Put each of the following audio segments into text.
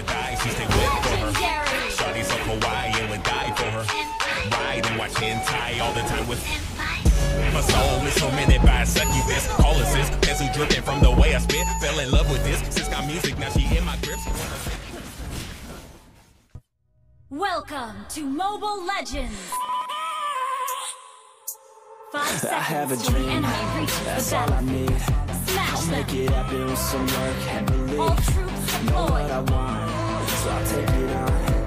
wanna die, she stay wet for her. Legendary. Shawty so kawaii and would die for her. Ride and watch hentai all the time with my soul is tormented by a succubus. Call her sis, pencil dripping from the way I spit. Fell in love with this. Sis got music, now she in my grips. Welcome to Mobile Legends. Five seconds I have a dream, that's the all I need. Smash I'll make it happen with some work and All belief. troops Know what I want, so I'll take it on.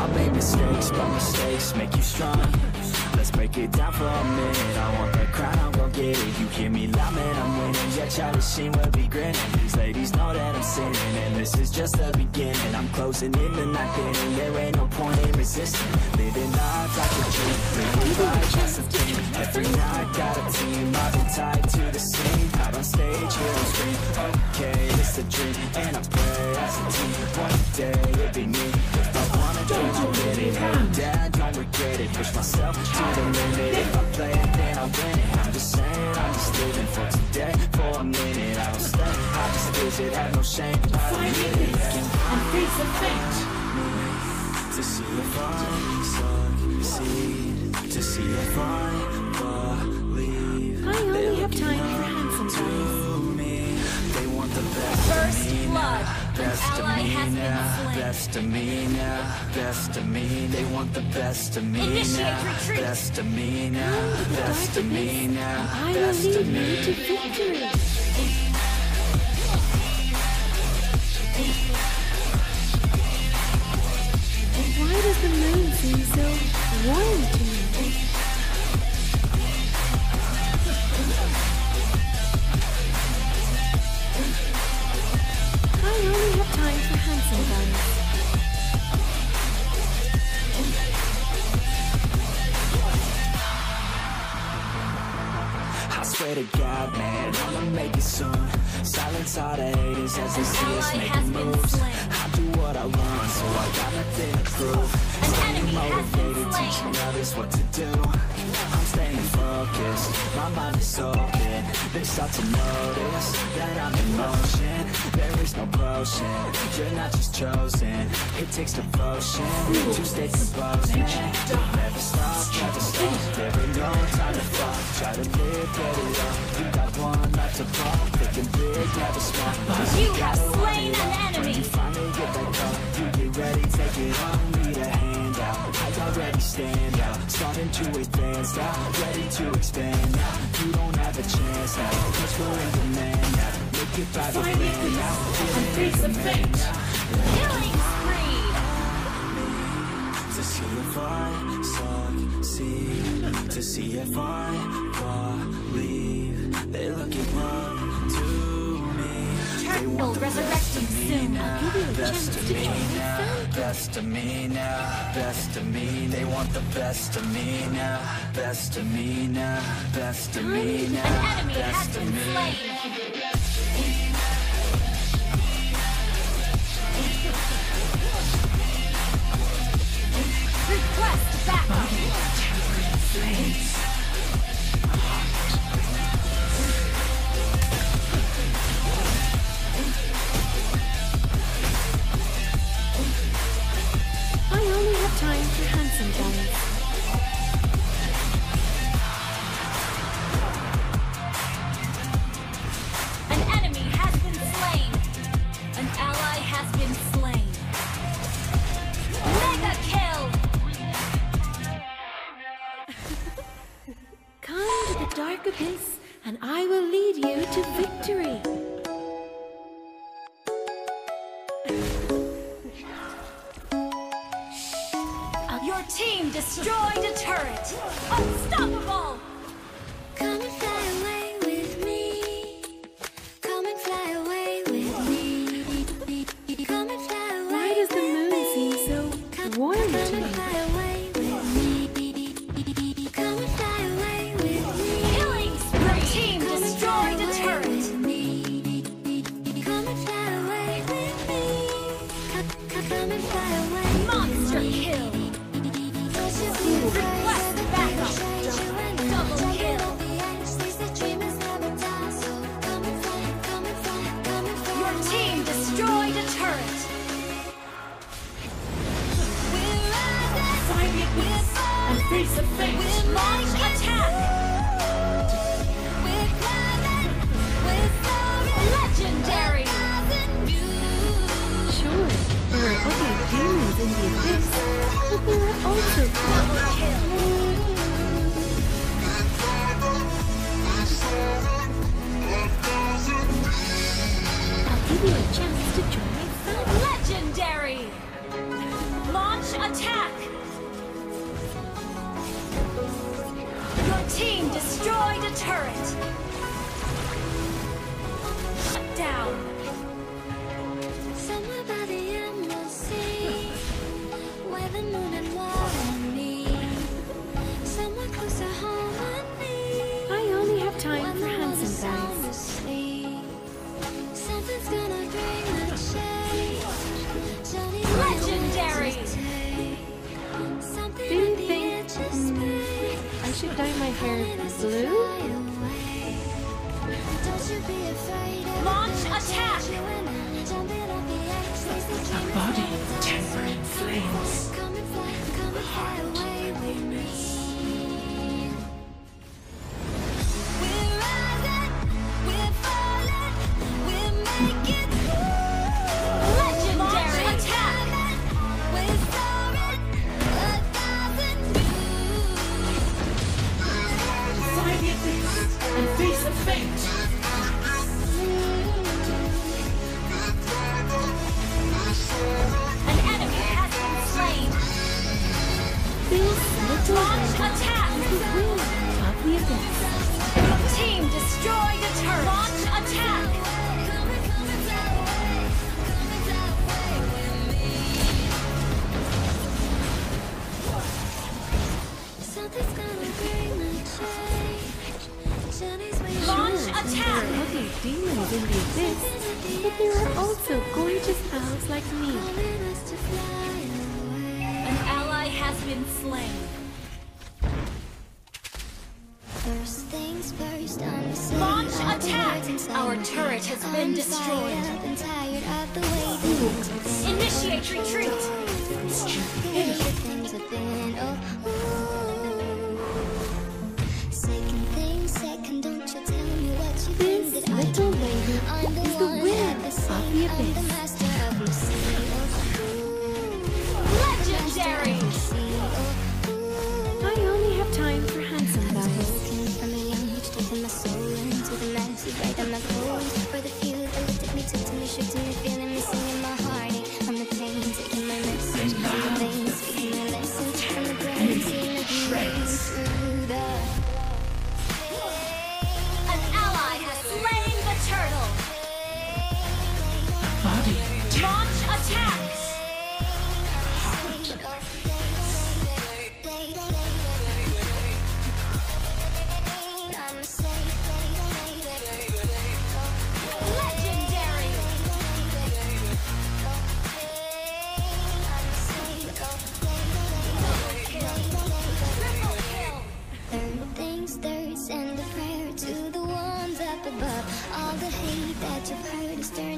I'll make mistakes, but mistakes make you strong. Let's break it down for a minute. I want the crown, I'm gon' get it. You hear me loud, man, I'm winning. Yeah, Charlie Sheen will be grinning. These ladies know that I'm sinning, and this is just the beginning. I'm closing in the night inning. There ain't no point in resisting. Living life like a dream, living life that's a thing. Every night got a team, I've been tied to the scene. Out on stage, here on screen. Okay, a dream, and I pray as a team. One day it'll be me. If I wanna do it, I'll get it. Hey, Dad, don't regret it. Push myself to the limit. If I play it, then I'll win it. I'm just saying, I'm just living for today. For a minute, I don't stay. I just visit, have no shame. I need it. And face the fate. To see if I succeed, to see if I best of me now, best of me. They want the best of me Initiate now, retreat. best of me now, best of me now, best of me. to victory. Why does the moon seem so warm to all the haters as they see us making moves. I do what I want, so I got nothing to prove. An Staying enemy motivated, teaching others what to do. I'm staying focused, my mind is open. They start to notice that I'm in motion. There is no potion, you're not just chosen. It takes devotion to stay composed. Don't never stop, never stop. There ain't no time to fall. Try to live, get it up. You got one life to fall. Thinking big, never small. You have slain an enemy. You finally get that call. You get ready, take it on. Need a hand out. I already stand out. Starting to advance now. Ready to expand now. You don't have a chance now. Cause we're in demand a man now. Killing spree. To see if I succeed, to see if I believe to me. They Will want the resurrect best you of me now, Give you a best chance to me join now, best of me now, best of me. They want the best of me now, best of me now, best of me An now, enemy has been slain. Request backup. Destroyed a turret. Unstoppable. We're launch attack. We're climbing. We're soaring. Legendary. Sure. There are other demons in the abyss, but there are also destroyed a turret. Shut down. Launch attack! A body tempered in flames. Heart demons indeed exist, but there are also gorgeous elves like me. An ally has been slain. First things first, I'm Launch attack! Our turret has I'm been destroyed. Initiate retreat!